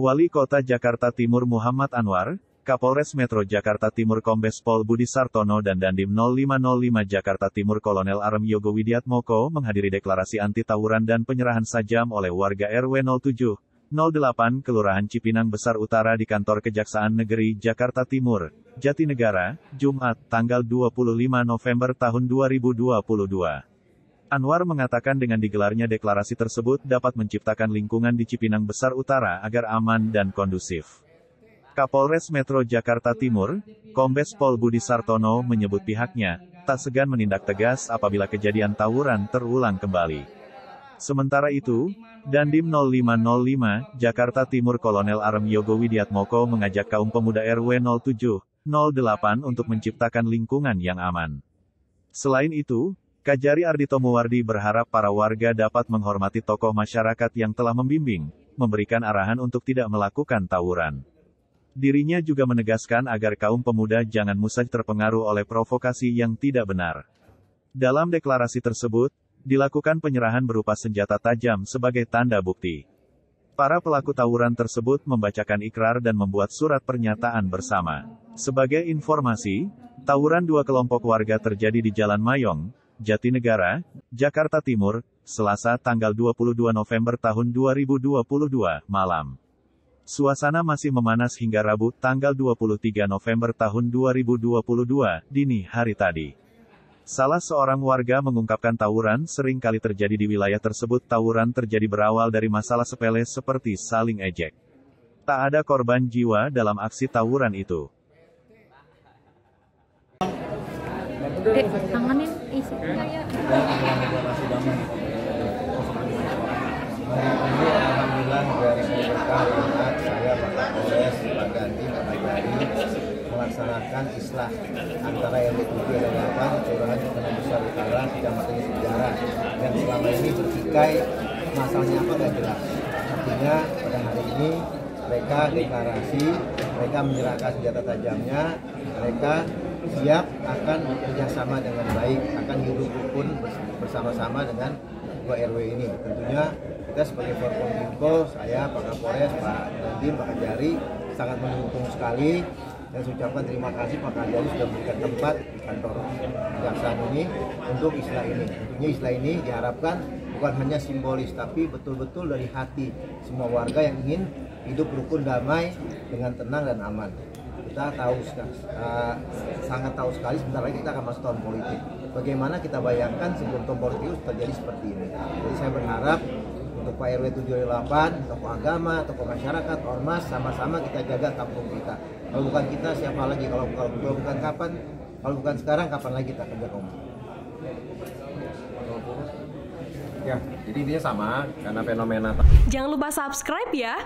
Wali Kota Jakarta Timur Muhammad Anwar, Kapolres Metro Jakarta Timur Kombes Pol Budi Sartono dan Dandim 0505 Jakarta Timur Kolonel Arem Yogo Widiatmoko menghadiri deklarasi anti tawuran dan penyerahan sajam oleh warga RW 07, 08 Kelurahan Cipinang Besar Utara di kantor Kejaksaan Negeri Jakarta Timur, Jatinegara, Jumat, tanggal 25 November tahun 2022. Anwar mengatakan dengan digelarnya deklarasi tersebut dapat menciptakan lingkungan di Cipinang Besar Utara agar aman dan kondusif. Kapolres Metro Jakarta Timur, Kombes Pol Budi Sartono menyebut pihaknya, tak segan menindak tegas apabila kejadian tawuran terulang kembali. Sementara itu, Dandim 0505, Jakarta Timur Kolonel Arem Yogo Widiatmoko mengajak kaum pemuda RW 07, 08 untuk menciptakan lingkungan yang aman. Selain itu, Kajari Ardito Muwardi berharap para warga dapat menghormati tokoh masyarakat yang telah membimbing, memberikan arahan untuk tidak melakukan tawuran. Dirinya juga menegaskan agar kaum pemuda jangan musaj terpengaruh oleh provokasi yang tidak benar. Dalam deklarasi tersebut, dilakukan penyerahan berupa senjata tajam sebagai tanda bukti. Para pelaku tawuran tersebut membacakan ikrar dan membuat surat pernyataan bersama. Sebagai informasi, tawuran dua kelompok warga terjadi di Jalan Mayong, Jatinegara, Jakarta Timur, Selasa tanggal 22 November tahun 2022, malam. Suasana masih memanas hingga Rabu tanggal 23 November tahun 2022, dini hari tadi. Salah seorang warga mengungkapkan tawuran sering kali terjadi di wilayah tersebut. Tawuran terjadi berawal dari masalah sepele seperti saling ejek. Tak ada korban jiwa dalam aksi tawuran itu. Eh, tanganin isinya ya. Alhamdulillah dari saya Pak Kapolres Pak Ganti Pak Bagari melaksanakan islah antara RW 7 dan 8 Kelurahan Cipinang Besar Utara Kecamatan Sejarah yang selama ini bertikai masalahnya apa tidak jelas. Artinya pada hari ini mereka deklarasi, mereka menyerahkan senjata tajamnya, mereka siap akan bekerjasama dengan baik, akan hidup rukun bersama-sama dengan dua RW ini. Tentunya kita sebagai Forkominfo, saya, Pak Kapolres, Pak Dandim, Pak Kajari sangat mendukung sekali dan saya ucapkan terima kasih Pak Kajari sudah memberikan tempat di kantor kejaksaan ini untuk istilah ini. Tentunya istilah ini diharapkan bukan hanya simbolis tapi betul-betul dari hati semua warga yang ingin hidup rukun damai dengan tenang dan aman kita tahu uh, sangat tahu sekali sebentar lagi kita akan masuk tahun politik. Bagaimana kita bayangkan sebelum tahun politik itu terjadi seperti ini. Jadi saya berharap untuk Pak RW 78, tokoh agama, tokoh masyarakat, ormas, sama-sama kita jaga kampung kita. Kalau bukan kita, siapa lagi? Kalau, kalau, kalau bukan kapan? Kalau bukan sekarang, kapan lagi kita kerja kaum? Ya, jadi intinya sama karena fenomena. Jangan lupa subscribe ya.